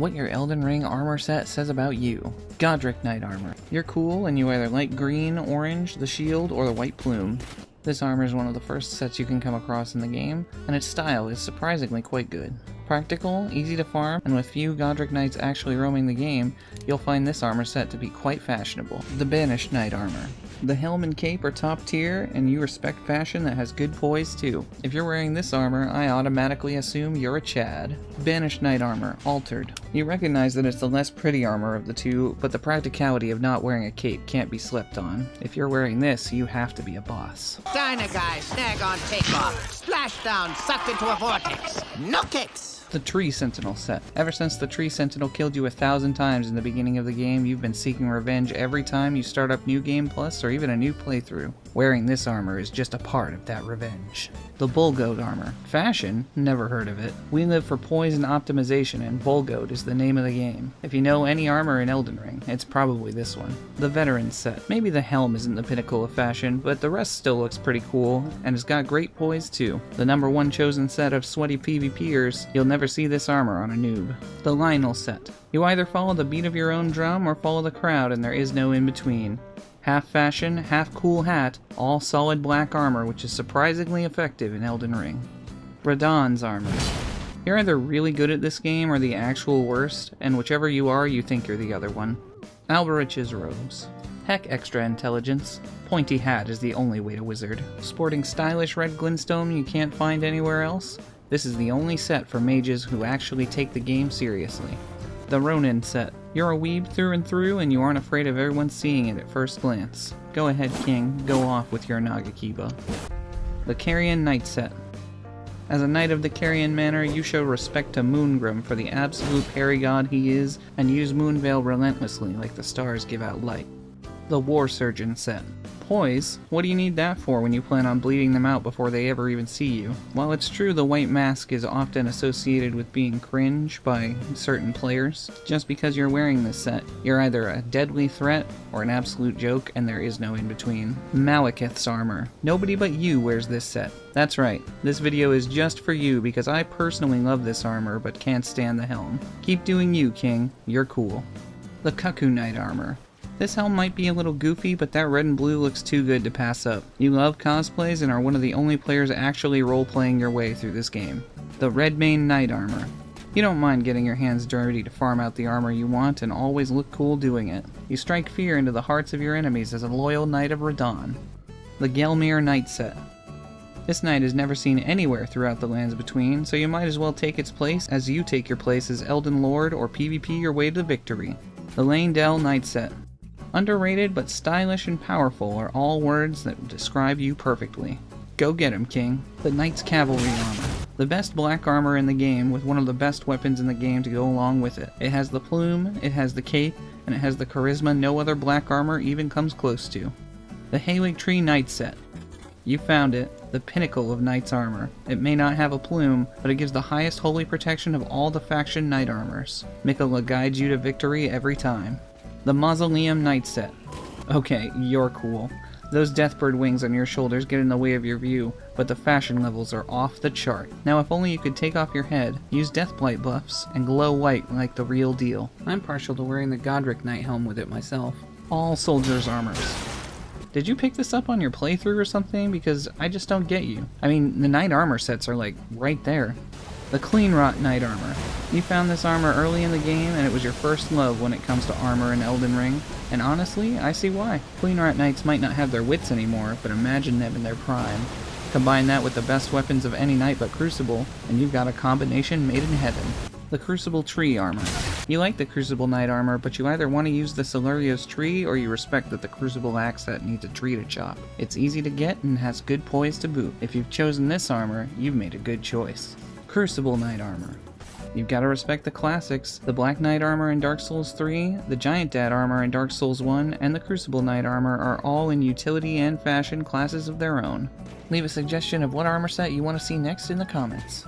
What your Elden Ring armor set says about you. Godric Knight Armor. You're cool and you either like green, orange, the shield, or the white plume. This armor is one of the first sets you can come across in the game, and its style is surprisingly quite good. Practical, easy to farm, and with few Godric Knights actually roaming the game, you'll find this armor set to be quite fashionable. The Banished Knight Armor. The helm and cape are top tier, and you respect fashion that has good poise too. If you're wearing this armor, I automatically assume you're a Chad. Banished Knight Armor, Altered. You recognize that it's the less pretty armor of the two, but the practicality of not wearing a cape can't be slept on. If you're wearing this, you have to be a boss. Diner guy, snag on takeoff. Splashdown, sucked into a vortex. No kicks. The Tree Sentinel set. Ever since the Tree Sentinel killed you a thousand times in the beginning of the game, you've been seeking revenge every time you start up New Game Plus or even a new playthrough. Wearing this armor is just a part of that revenge. The Bullgoat armor. Fashion? Never heard of it. We live for poise and optimization, and Bullgoat is the name of the game. If you know any armor in Elden Ring, it's probably this one. The Veteran set. Maybe the helm isn't the pinnacle of fashion, but the rest still looks pretty cool, and it's got great poise too. The number one chosen set of sweaty PvPers, you'll never see this armor on a noob. The Lynel set. You either follow the beat of your own drum or follow the crowd, and there is no in between. Half fashion, half cool hat, all solid black armor which is surprisingly effective in Elden Ring. Radahn's armor. You're either really good at this game or the actual worst, and whichever you are, you think you're the other one. Alberich's robes. Heck extra intelligence. Pointy hat is the only way to wizard. Sporting stylish red glintstone you can't find anywhere else? This is the only set for mages who actually take the game seriously. The Ronin set. You're a weeb through and through, and you aren't afraid of everyone seeing it at first glance. Go ahead, King, go off with your Nagakiba. The Carian Knight set. As a knight of the Carian Manor, you show respect to Moongrum for the absolute paragod he is, and use Moonveil relentlessly like the stars give out light. The War Surgeon set. Poise? What do you need that for when you plan on bleeding them out before they ever even see you? While it's true the white mask is often associated with being cringe by certain players, just because you're wearing this set, you're either a deadly threat or an absolute joke, and there is no in between. Maliketh's armor. Nobody but you wears this set. That's right, this video is just for you because I personally love this armor but can't stand the helm. Keep doing you, King. You're cool. The Cuckoo Knight armor. This helm might be a little goofy, but that red and blue looks too good to pass up. You love cosplays and are one of the only players actually role-playing your way through this game. The Redmane Knight Armor. You don't mind getting your hands dirty to farm out the armor you want and always look cool doing it. You strike fear into the hearts of your enemies as a loyal knight of Radahn. The Gelmir Knight Set. This knight is never seen anywhere throughout the Lands Between, so you might as well take its place as you take your place as Elden Lord or PvP your way to victory. The Leyndell Knight Set. Underrated but stylish and powerful are all words that describe you perfectly. Go get him, King. The Knight's Cavalry Armor. The best black armor in the game with one of the best weapons in the game to go along with it. It has the plume, it has the cape, and it has the charisma no other black armor even comes close to. The Haligtree Knight Set. You found it, the pinnacle of knight's armor. It may not have a plume, but it gives the highest holy protection of all the faction knight armors. Miquella guides you to victory every time. The Mausoleum Knight Set. Okay, you're cool. Those Deathbird wings on your shoulders get in the way of your view, but the fashion levels are off the chart. Now if only you could take off your head, use Deathblight buffs, and glow white like the real deal. I'm partial to wearing the Godric Knight helm with it myself. All soldiers' armors. Did you pick this up on your playthrough or something? Because I just don't get you. I mean, the knight armor sets are like right there. The Cleanrot Knight Armor. You found this armor early in the game, and it was your first love when it comes to armor in Elden Ring. And honestly, I see why. Cleanrot Knights might not have their wits anymore, but imagine them in their prime. Combine that with the best weapons of any knight but Crucible, and you've got a combination made in heaven. The Crucible Tree Armor. You like the Crucible Knight armor, but you either want to use the Siluria's tree or you respect that the Crucible axe set needs a tree to chop. It's easy to get and has good poise to boot. If you've chosen this armor, you've made a good choice. Crucible Knight Armor. You've got to respect the classics. The Black Knight armor in Dark Souls 3, the Giant Dad armor in Dark Souls 1, and the Crucible Knight armor are all in utility and fashion classes of their own. Leave a suggestion of what armor set you want to see next in the comments.